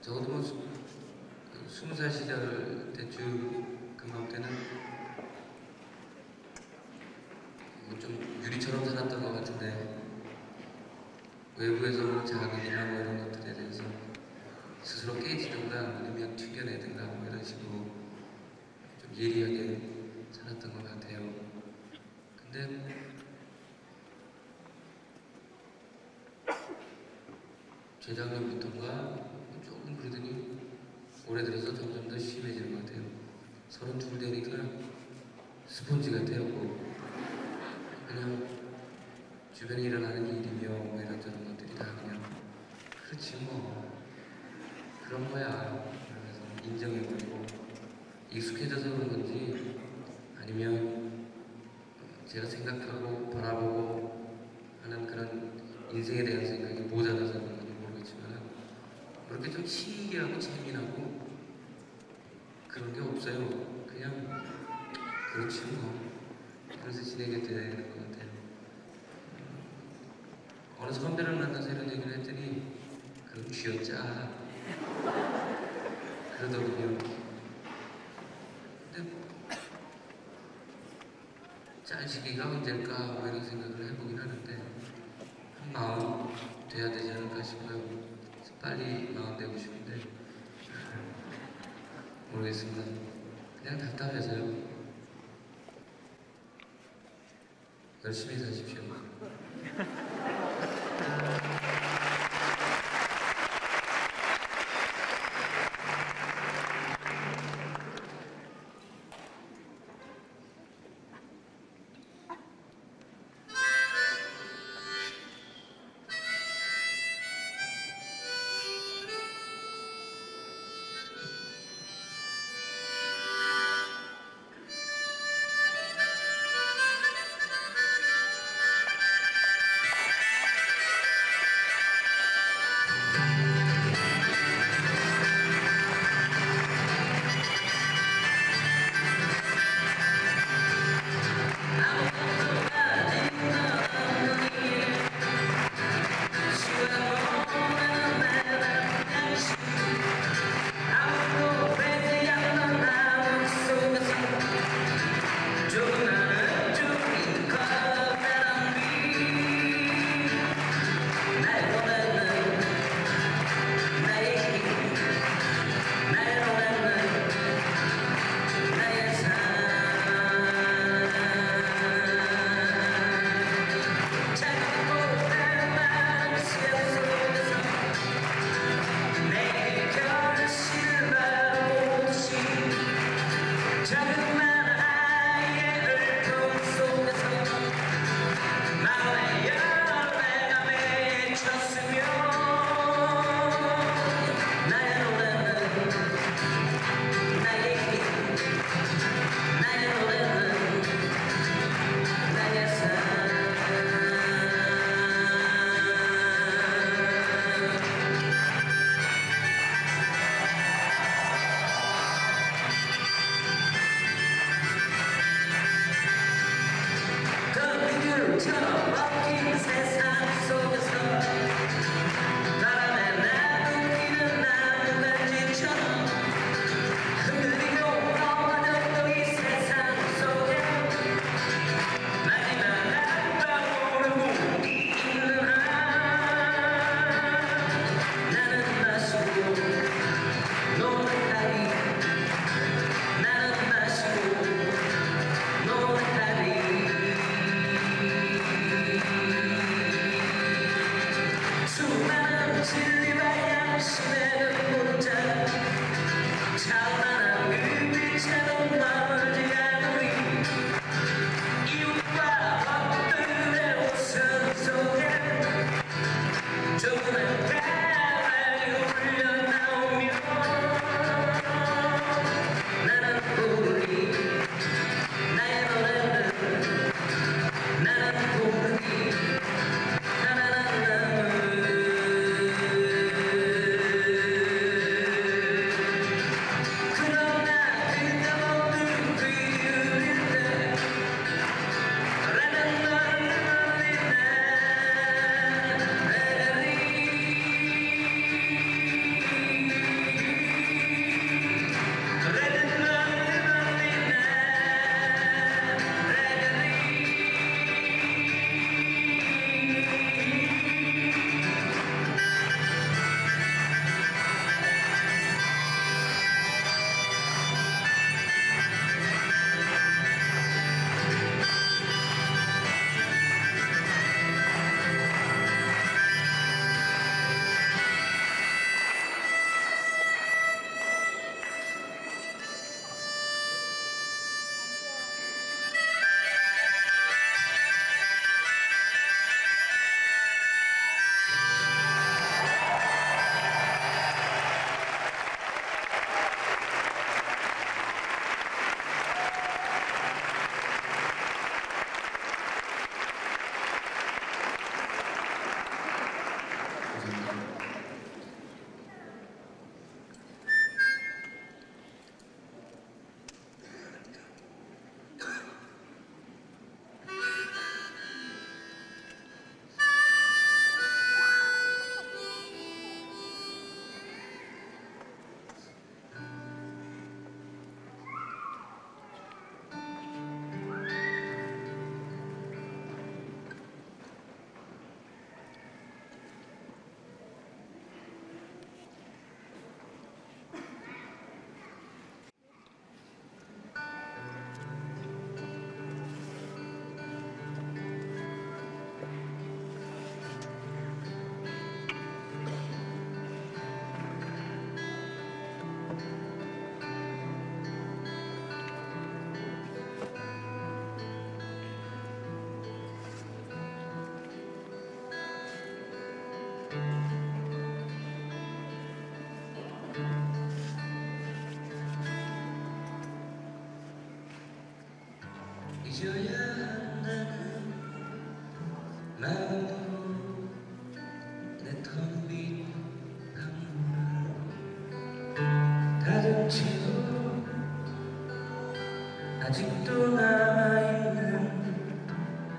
적어도 뭐 스무 살 시절 대충 금방 때는 뭐 좀 유리처럼 살았던 것 같은데 외부에서 오는 자극이나 뭐 이런 것들에 대해서 스스로 깨지든가 아니면 튕겨내든가 뭐 이런 식으로 좀 예리하게 살았던 것 같아요. 근데 재작년부터인가 그러더니 올해 들어서 점점 더 심해지는 것 같아요. 서른 둘 되니까 스폰지 같아요. 그냥 주변에 일어나는 일이며 이런저런 것들이 다 그냥 그렇지 뭐 그런 거야. 그러면서 인정해버리고 익숙해져서 그런 건지 아니면 제가 생각하고 바라보고 하는 그런 인생에 대한 생각이 모자라서 그렇게 좀 신기하고 재미나고 그런 게 없어요. 그냥 그렇지 뭐 그래서 지내게 되는 것 같아요. 어느 선배를 만나서 이런 얘기를 했더니 그럼 쥐어짜 그러더군요. 근데 짤 시기가 언제일까 뭐 이런 생각을 해보긴 하는데 한 마음 돼야 되지 않을까 싶어요. 마음 되고 싶은데 모르겠습니다. 그냥 답답해서요. 열심히 사십시오.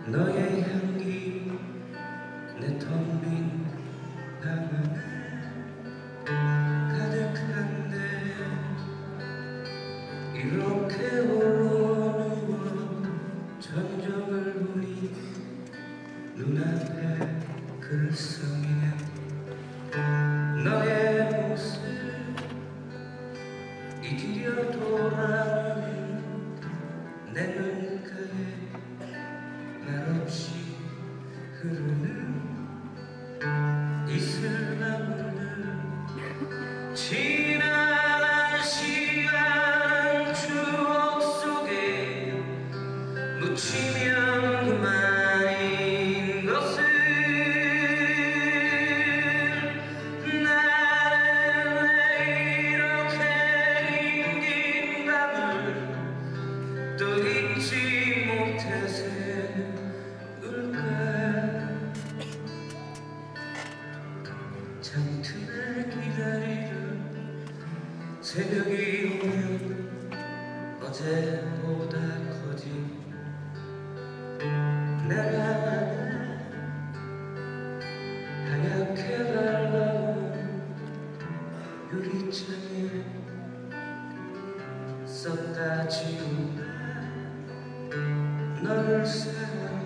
너의 향기 내 텅 빈 방안 유리창에 썼다 지운 널 사랑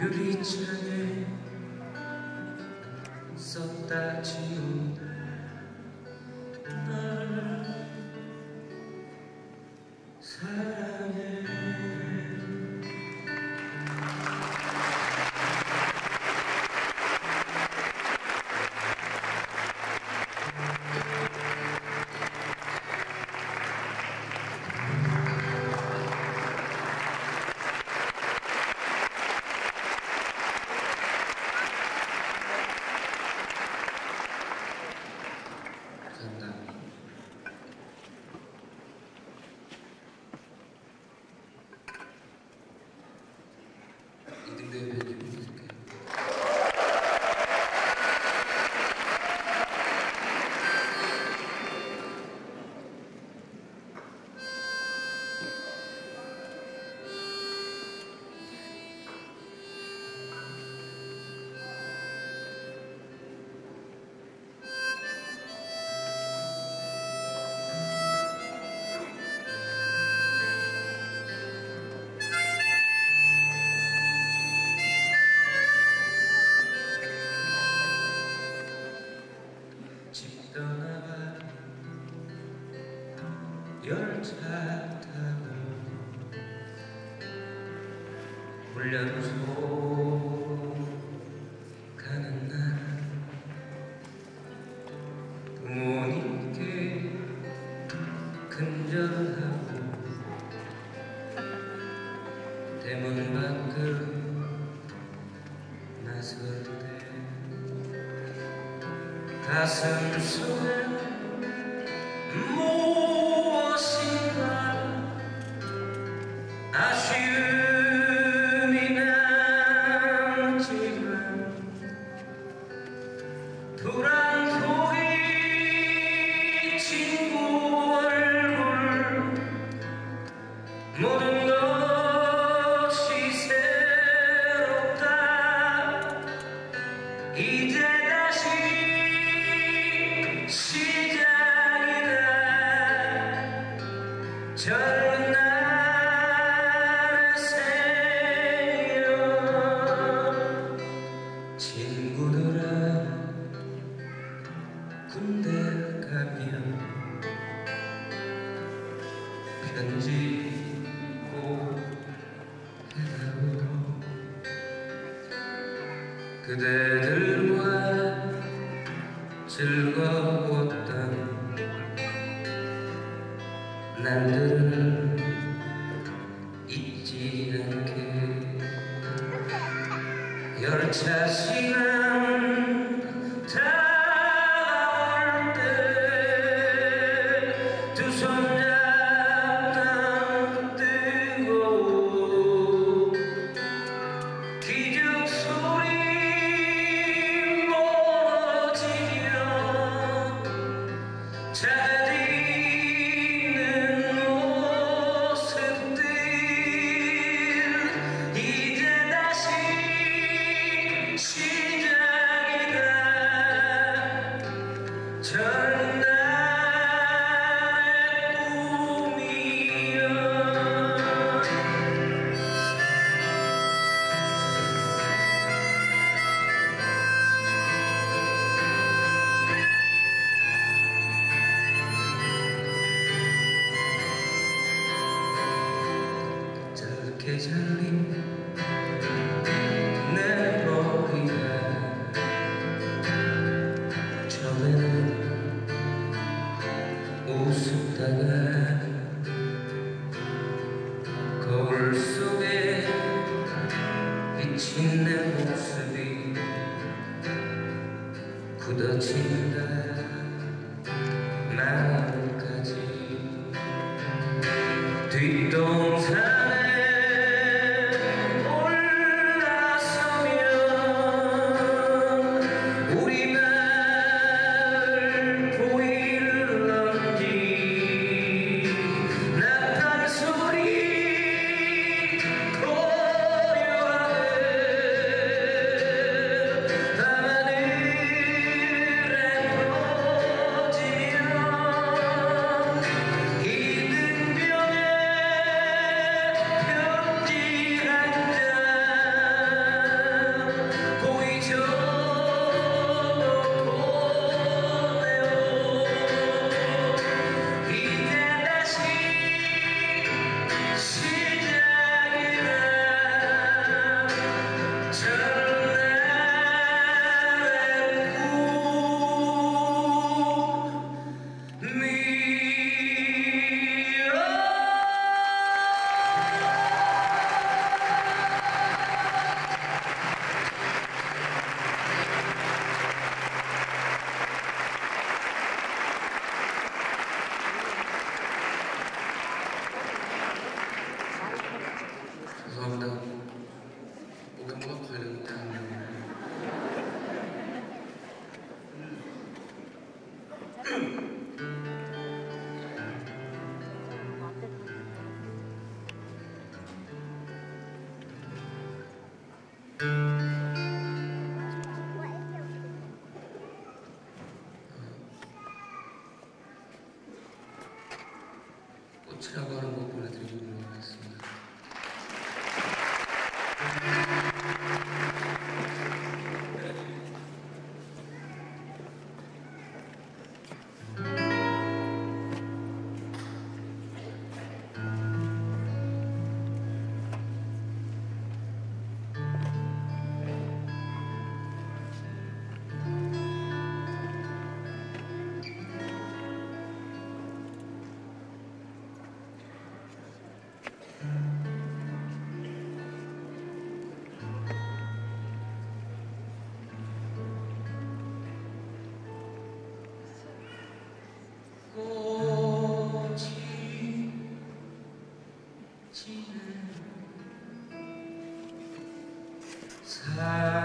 유리창에 썼다 지운 열차 타는 훈련소 가는 날 부모님께 근절하고 대문 밖을 나설 때 가슴 속에 그대들과 즐거웠던 날들을 잊지 않게. 열차 시간 사랑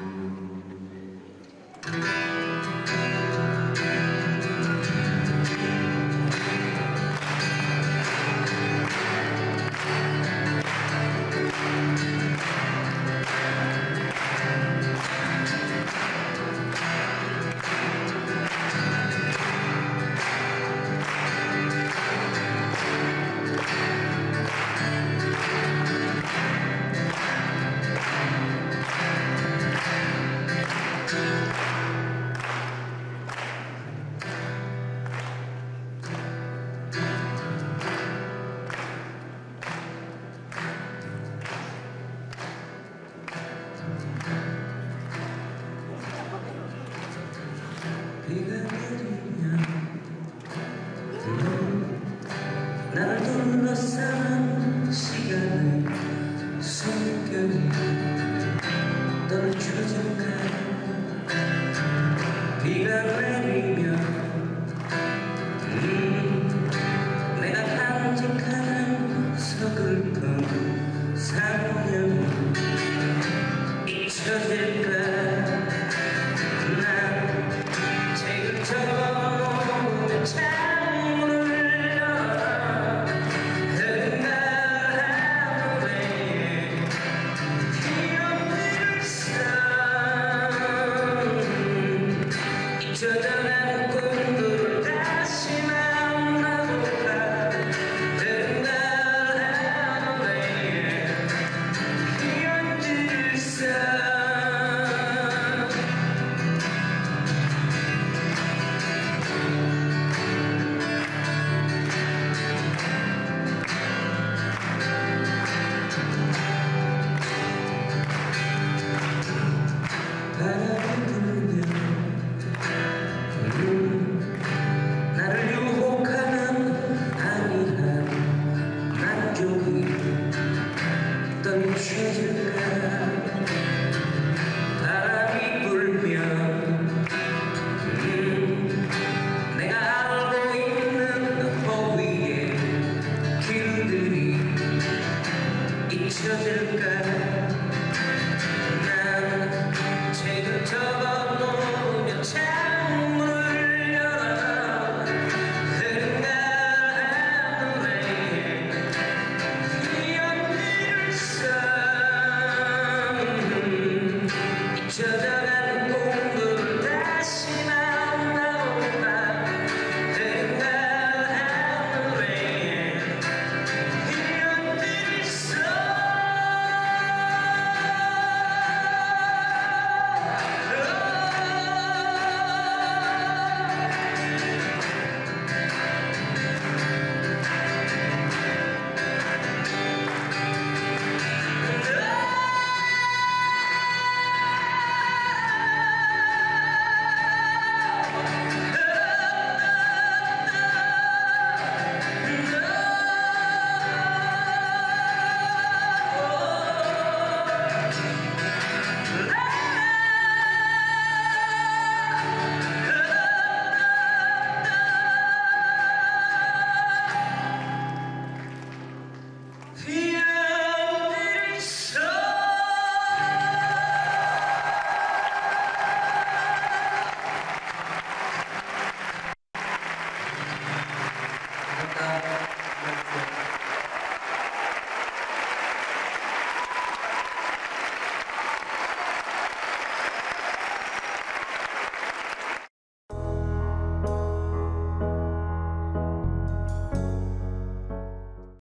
Mm-hmm.